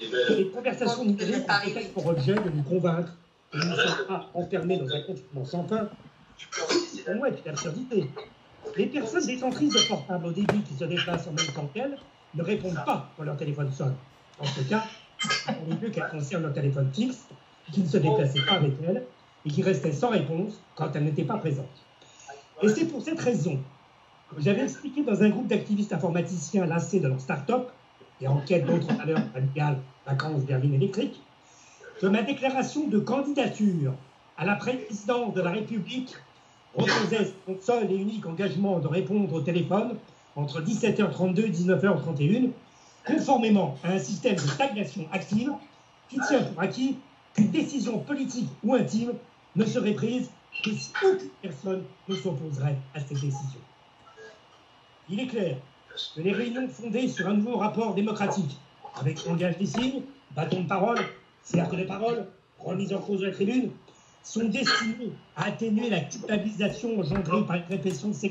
Les conversations numériques ont peut-être pour objet de nous convaincre que nous ne sommes pas enfermés dans un confinement sans fin. Pour moi, c'est une absurdité. Les personnes détentrices de portables au débit qui se déplacent en même temps qu'elles ne répondent pas quand leur téléphone sonne. En ce cas, on est mieux qu'elles concernent leur téléphone fixe, qui ne se déplaçait pas avec elles et qui restait sans réponse quand elles n'étaient pas présentes. Et c'est pour cette raison que j'avais expliqué dans un groupe d'activistes informaticiens lassés de leur start-up et en quête d'autres valeurs familiales, vacances, berlines électriques, que ma déclaration de candidature à la présidence de la République reposait son seul et unique engagement de répondre au téléphone entre 17h32 et 19h31, conformément à un système de stagnation active qui tient pour acquis qu'une décision politique ou intime ne serait prise que si aucune personne ne s'opposerait à cette décision. Il est clair que les réunions fondées sur un nouveau rapport démocratique, avec langage des signes, bâton de parole, cercle de parole, remise en cause de la tribune, sont destinées à atténuer la culpabilisation engendrée par une répression sexuelle.